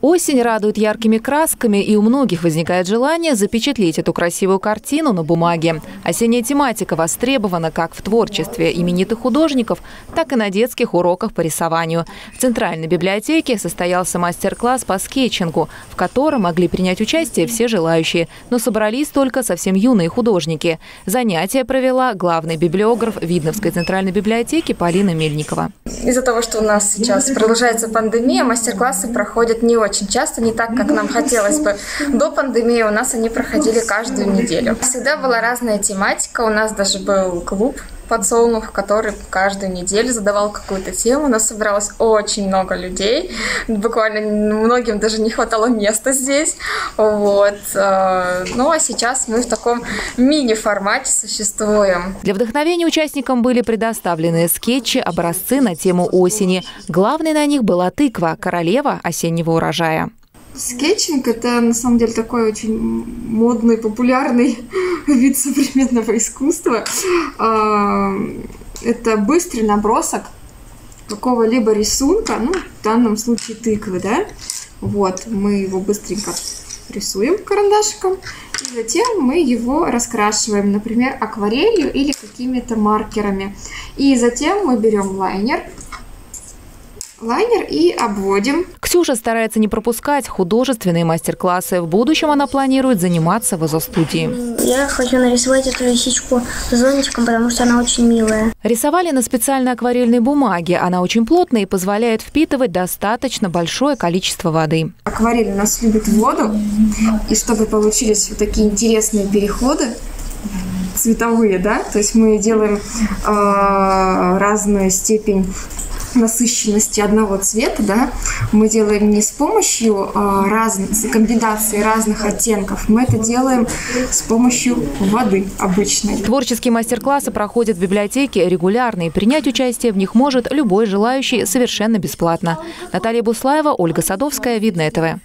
Осень радует яркими красками, и у многих возникает желание запечатлеть эту красивую картину на бумаге. Осенняя тематика востребована как в творчестве именитых художников, так и на детских уроках по рисованию. В Центральной библиотеке состоялся мастер-класс по скетчингу, в котором могли принять участие все желающие, но собрались только совсем юные художники. Занятие провела главный библиограф Видновской Центральной библиотеки Полина Мельникова. Из-за того, что у нас сейчас продолжается пандемия, мастер-классы проходят не очень часто, не так, как нам хотелось бы. До пандемии у нас они проходили каждую неделю. Всегда была разная тематика, у нас даже был клуб подсолнух, который каждую неделю задавал какую-то тему. У нас собралось очень много людей. Буквально многим даже не хватало места здесь. Вот. Э, ну а сейчас мы в таком мини-формате существуем. Для вдохновения участникам были предоставлены скетчи, образцы на тему осени. Главной на них была тыква, королева осеннего урожая. Скетчинг – это на самом деле такой очень модный, популярный вид современного искусства. А, это быстрый набросок какого-либо рисунка, ну, в данном случае тыквы, да. Вот, мы его быстренько рисуем карандашиком, и затем мы его раскрашиваем, например, акварелью или какими-то маркерами. И затем мы берем лайнер, лайнер и обводим. Ксюша старается не пропускать художественные мастер-классы. В будущем она планирует заниматься в изо-студии. Я хочу нарисовать эту лисичку зонтиком, потому что она очень милая. Рисовали на специальной акварельной бумаге. Она очень плотная и позволяет впитывать достаточно большое количество воды. Акварель у нас любит воду. И чтобы получились вот такие интересные переходы, цветовые, да, то есть мы делаем э, разную степень насыщенности одного цвета, да, мы делаем не с помощью э, разных, комбинации разных оттенков, мы это делаем с помощью воды обычной. Творческие мастер-классы проходят в библиотеке регулярно, и принять участие в них может любой желающий совершенно бесплатно. Наталья Буслаева, Ольга Садовская, Видное ТВ.